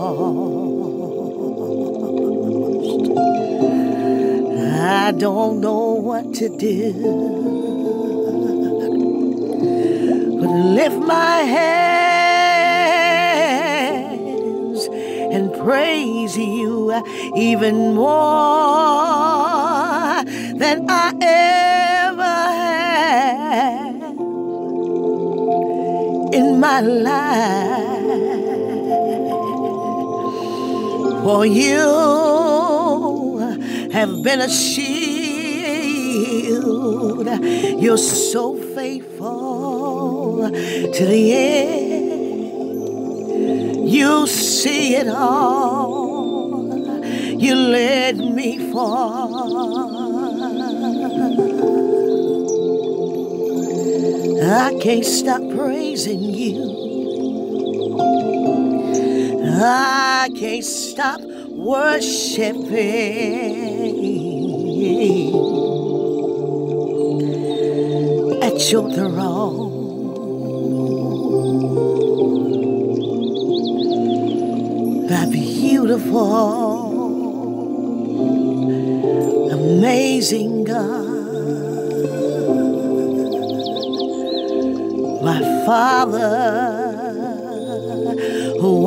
lost. I don't know what to do. But lift my hands and praise you even more than I ever have in my life. For you have been a shield. You're so faithful to the end. You see it all. You led me far. I can't stop praising you. I can't stop worshiping at your throne. The beautiful, amazing God. My Father, who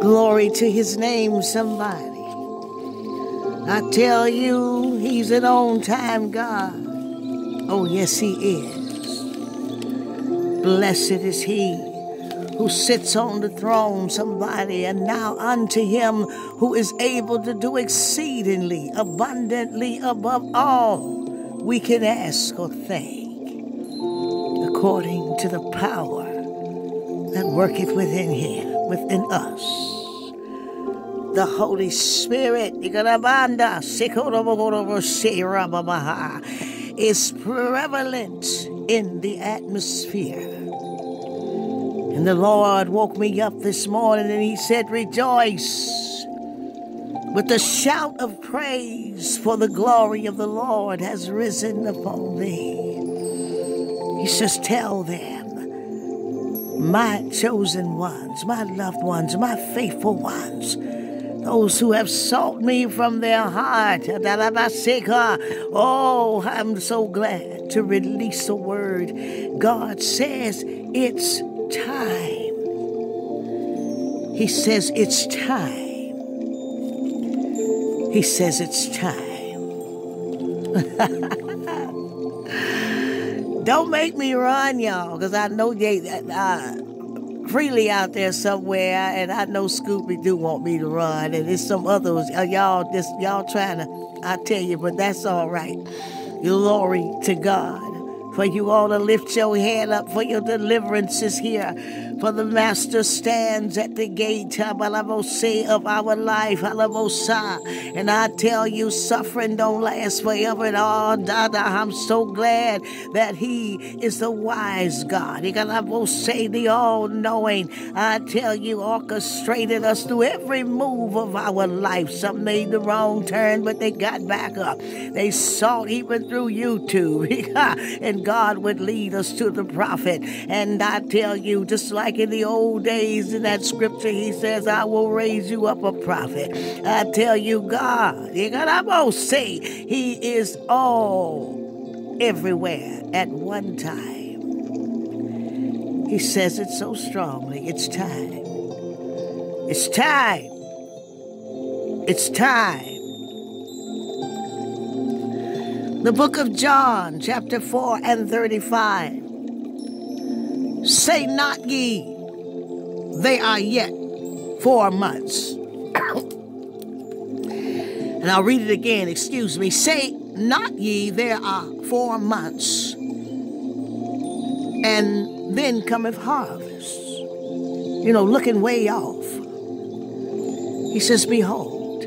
Glory to his name, somebody. I tell you, he's an on time God. Oh, yes, he is. Blessed is he who sits on the throne, somebody, and now unto him who is able to do exceedingly abundantly above all we can ask or think, according to the power that worketh within him, within us. The Holy Spirit is prevalent in the atmosphere. And the Lord woke me up this morning and He said, Rejoice with the shout of praise, for the glory of the Lord has risen upon thee. He says, Tell them, my chosen ones, my loved ones, my faithful ones, those who have sought me from their heart. Oh, I'm so glad to release a word. God says it's time. He says it's time. He says it's time. Don't make me run, y'all, because I know they uh, freely out there somewhere, and I know Scooby do want me to run, and there's some others. Uh, y'all just y'all trying to, I tell you, but that's all right. Glory to God. For you all to lift your head up, for your deliverance is here. For the Master stands at the gate say of our life. And I tell you, suffering don't last forever at all. Dada, I'm so glad that He is the wise God. He say the all knowing. I tell you, orchestrated us through every move of our life. Some made the wrong turn, but they got back up. They sought even through YouTube. and God would lead us to the prophet. And I tell you, just like like in the old days in that scripture, he says, I will raise you up a prophet. I tell you, God, you got I to say, he is all everywhere at one time. He says it so strongly. It's time. It's time. It's time. The book of John, chapter 4 and 35. Say not ye, they are yet four months. and I'll read it again, excuse me. Say not ye, there are four months, and then cometh harvest. You know, looking way off. He says, Behold,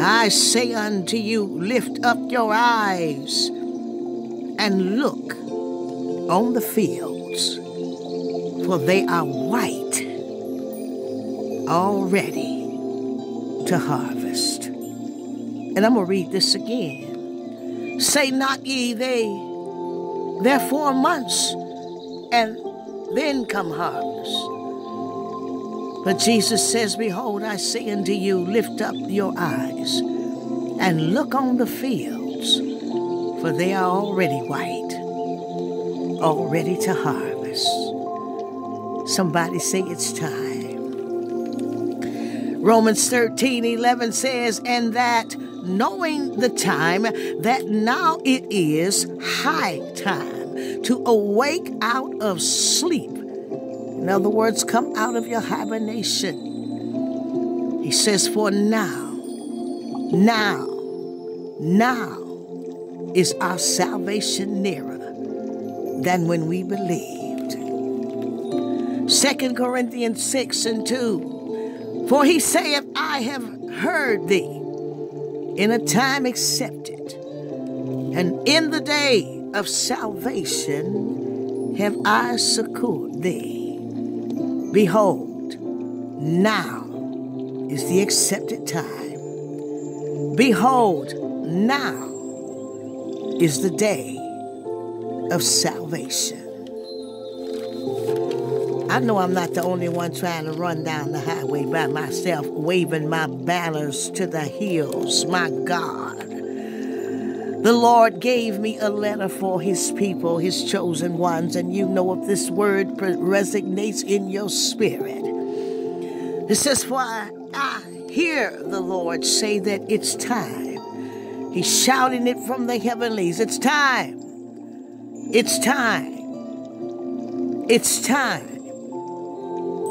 I say unto you, lift up your eyes and look on the fields, for they are white already to harvest. And I'm going to read this again. Say not ye, they, they're four months, and then come harvest. But Jesus says, Behold, I say unto you, lift up your eyes and look on the fields, for they are already white, already to harvest. Somebody say it's time. Romans 13 11 says, And that knowing the time, that now it is high time to awake out of sleep in other words, come out of your hibernation. He says, For now, now, now is our salvation nearer than when we believed. 2 Corinthians 6 and 2 For he saith, I have heard thee in a time accepted, and in the day of salvation have I succored thee. Behold, now is the accepted time. Behold, now is the day of salvation. I know I'm not the only one trying to run down the highway by myself, waving my banners to the hills. My God. The Lord gave me a letter for His people, His chosen ones, and you know if this word resonates in your spirit. It says, For I hear the Lord say that it's time. He's shouting it from the heavenlies. It's time. It's time. It's time.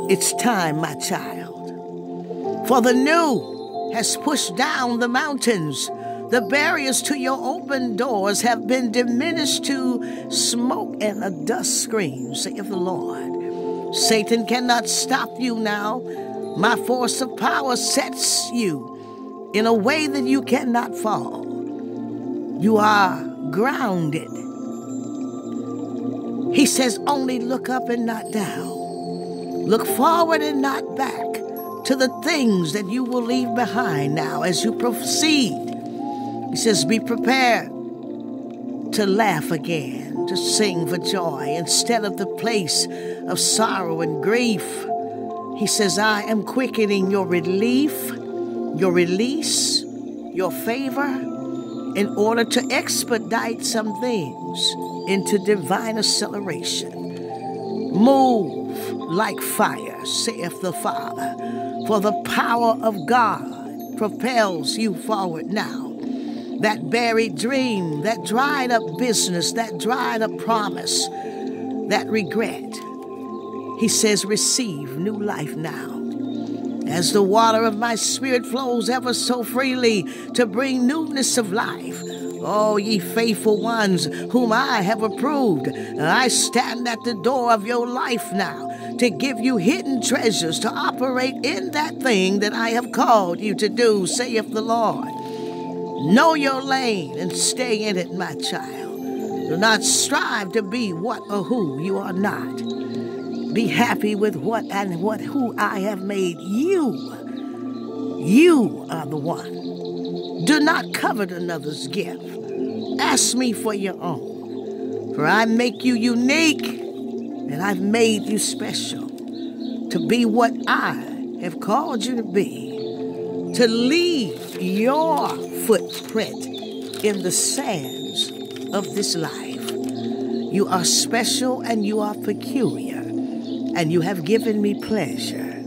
It's time, my child. For the new has pushed down the mountains the barriers to your open doors have been diminished to smoke and a dust screen, saith the Lord. Satan cannot stop you now. My force of power sets you in a way that you cannot fall. You are grounded. He says, only look up and not down. Look forward and not back to the things that you will leave behind now as you proceed he says, Be prepared to laugh again, to sing for joy instead of the place of sorrow and grief. He says, I am quickening your relief, your release, your favor in order to expedite some things into divine acceleration. Move like fire, saith the Father, for the power of God propels you forward now that buried dream, that dried up business, that dried up promise, that regret. He says, Receive new life now. As the water of my spirit flows ever so freely to bring newness of life. Oh, ye faithful ones whom I have approved, I stand at the door of your life now to give you hidden treasures to operate in that thing that I have called you to do, saith the Lord. Know your lane and stay in it, my child. Do not strive to be what or who you are not. Be happy with what and what who I have made you. You are the one. Do not covet another's gift. Ask me for your own. For I make you unique And I've made you special to be what I have called you to be, to leave your footprint in the sands of this life. You are special and you are peculiar, and you have given me pleasure.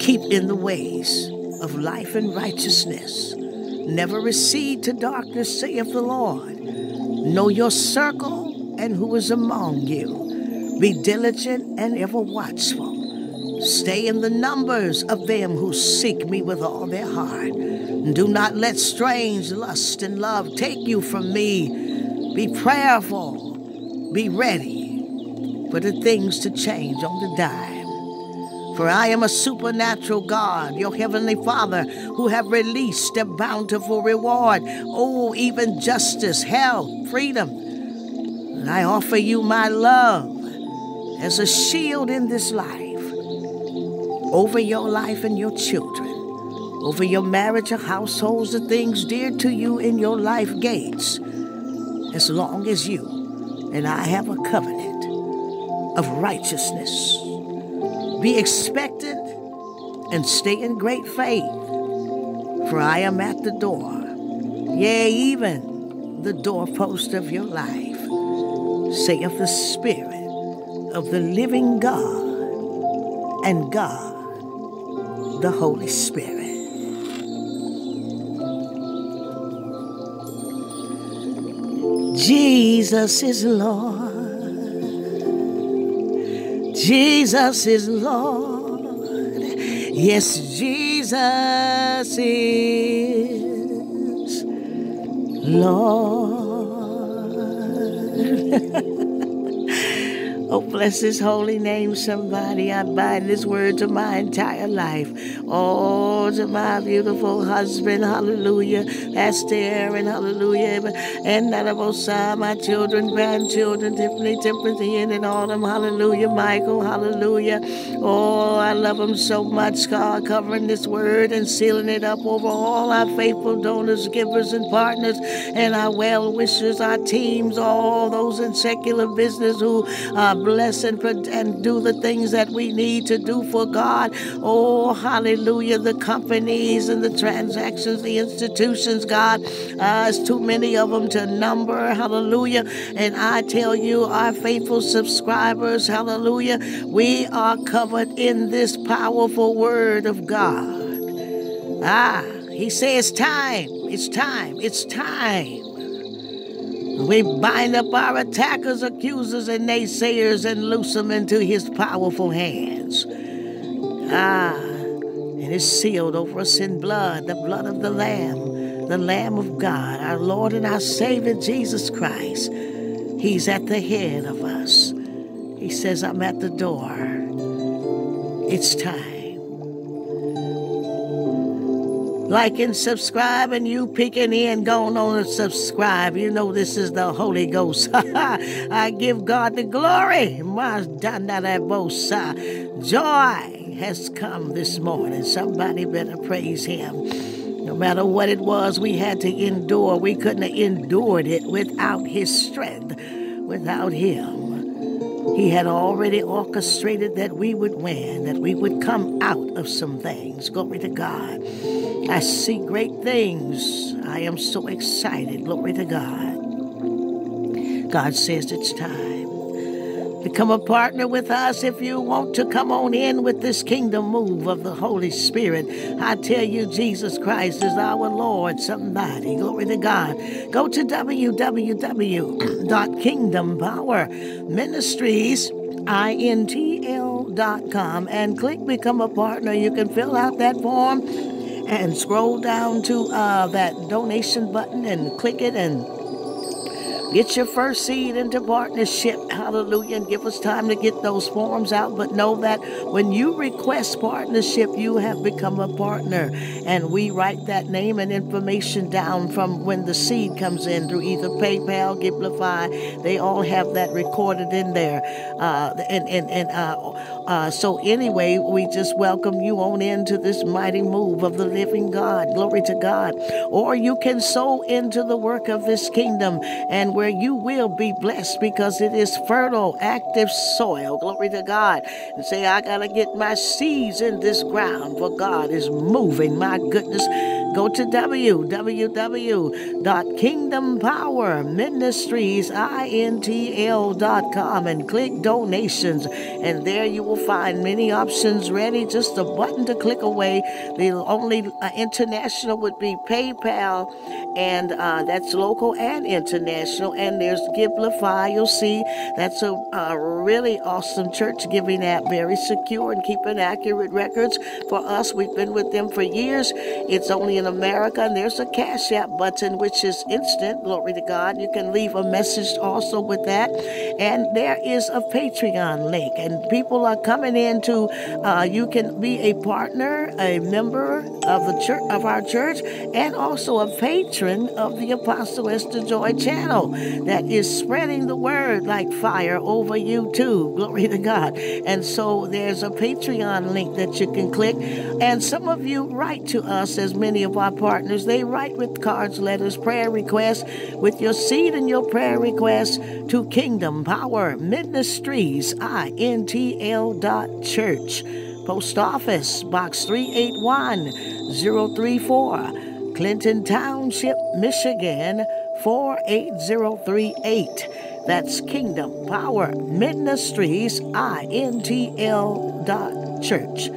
Keep in the ways of life and righteousness. Never recede to darkness, saith the Lord. Know your circle and who is among you. Be diligent and ever watchful. Stay in the numbers of them who seek me with all their heart. Do not let strange lust and love take you from me. Be prayerful. Be ready for the things to change on the dime. For I am a supernatural God, your heavenly Father, who have released a bountiful reward. Oh, even justice, health, freedom. And I offer you my love as a shield in this life over your life and your children, over your marriage or households, the things dear to you in your life gates, as long as you and I have a covenant of righteousness. Be expectant and stay in great faith, for I am at the door, yea, even the doorpost of your life, saith the Spirit of the living God and God, the Holy Spirit. Jesus is Lord. Jesus is Lord. Yes, Jesus is Lord. Oh, bless his holy name, somebody. I bind this word to my entire life. Oh, to my beautiful husband, hallelujah. Esther Aaron, hallelujah. And Nanabosa, my children, grandchildren, Tiffany, Timothy, and all them, hallelujah. Michael, hallelujah. Oh, I love them so much, God, covering this word and sealing it up over all our faithful donors, givers, and partners, and our well wishers, our teams, all those in secular business who are bless and, and do the things that we need to do for God. Oh, hallelujah. The companies and the transactions, the institutions, God, uh, it's too many of them to number. Hallelujah. And I tell you, our faithful subscribers, hallelujah, we are covered in this powerful word of God. Ah, he says, time, it's time, it's time. We bind up our attackers, accusers, and naysayers and loose them into his powerful hands. Ah, and it's sealed over us in blood, the blood of the Lamb, the Lamb of God, our Lord and our Savior, Jesus Christ. He's at the head of us. He says, I'm at the door. It's time. Like and subscribe, and you picking in, going on and subscribe. You know this is the Holy Ghost. I give God the glory. Joy has come this morning. Somebody better praise Him. No matter what it was we had to endure, we couldn't have endured it without His strength, without Him. He had already orchestrated that we would win, that we would come out of some things. Glory to God. I see great things. I am so excited. Glory to God. God says it's time. Become a partner with us if you want to come on in with this kingdom move of the Holy Spirit. I tell you, Jesus Christ is our Lord. Somebody, glory to God. Go to www.kingdompowerministries.com and click Become a Partner. You can fill out that form and scroll down to uh, that donation button and click it and Get your first seed into partnership. Hallelujah. And give us time to get those forms out. But know that when you request partnership, you have become a partner. And we write that name and information down from when the seed comes in through either PayPal, Givelify. They all have that recorded in there. Uh, and and, and uh, uh, so, anyway, we just welcome you on into this mighty move of the living God. Glory to God. Or you can sow into the work of this kingdom. And where you will be blessed because it is fertile, active soil. Glory to God. And say, I got to get my seeds in this ground, for God is moving. My goodness. Go to www.kingdompowerministriesintl.com and click donations. And there you will find many options ready. Just a button to click away. The only uh, international would be PayPal, and uh, that's local and international. And there's Givelify. You'll see that's a, a really awesome church giving app, very secure and keeping accurate records for us. We've been with them for years. It's only in America, and there's a Cash App button, which is instant. Glory to God. You can leave a message also with that. And there is a Patreon link, and people are coming in to, uh, you can be a partner, a member of the church, of our church, and also a patron of the Apostle Esther Joy channel that is spreading the word like fire over YouTube. Glory to God. And so there's a Patreon link that you can click. And some of you write to us, as many of our partners, they write with cards, letters, prayer requests, with your seed and your prayer requests to Kingdom Power Ministries, INTL dot church. Post Office, Box 381 034, Clinton Township, Michigan 48038. That's Kingdom Power Ministries, INTL dot church.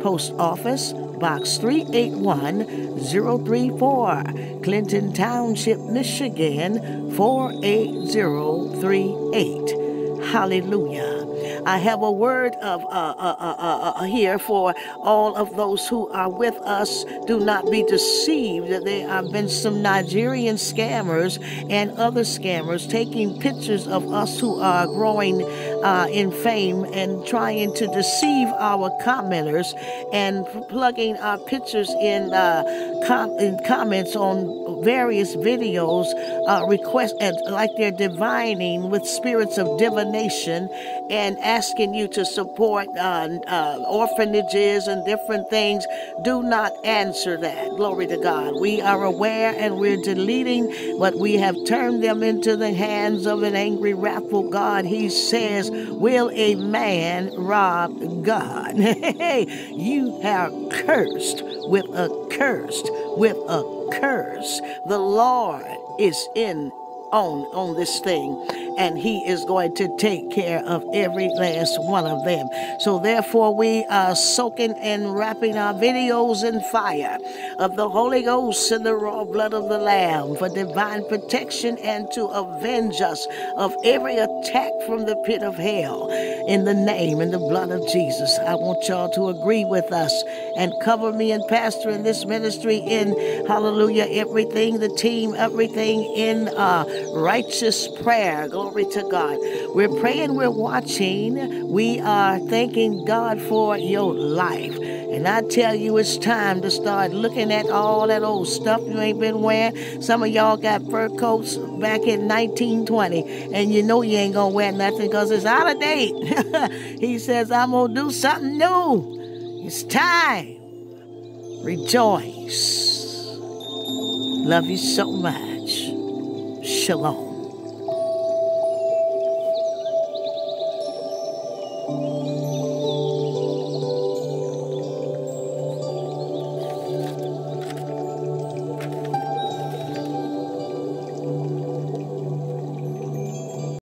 Post Office, Box 381034, Clinton Township, Michigan 48038. Hallelujah. I have a word of uh, uh, uh, uh, here for all of those who are with us. Do not be deceived. There have been some Nigerian scammers and other scammers taking pictures of us who are growing uh, in fame and trying to deceive our commenters and plugging our pictures in, uh, com- in comments on various videos, uh, request like they're divining with spirits of divination and asking you to support uh, uh, orphanages and different things. Do not answer that. Glory to God. We are aware and we're deleting, but we have turned them into the hands of an angry, wrathful God. He says, Will a man rob God? Hey, you are cursed with a cursed with a curse. The Lord is in on on this thing and he is going to take care of every last one of them. So therefore we are soaking and wrapping our videos in fire of the holy ghost and the raw blood of the lamb for divine protection and to avenge us of every attack from the pit of hell. In the name and the blood of jesus i want y'all to agree with us and cover me and pastor in this ministry in hallelujah everything the team everything in uh righteous prayer. Glory to God. We're praying, we're watching, we are thanking God for your life. And I tell you, it's time to start looking at all that old stuff you ain't been wearing. Some of y'all got fur coats back in 1920, and you know you ain't gonna wear nothing because it's out of date. he says, I'm gonna do something new. It's time. Rejoice. Love you so much. Shalom.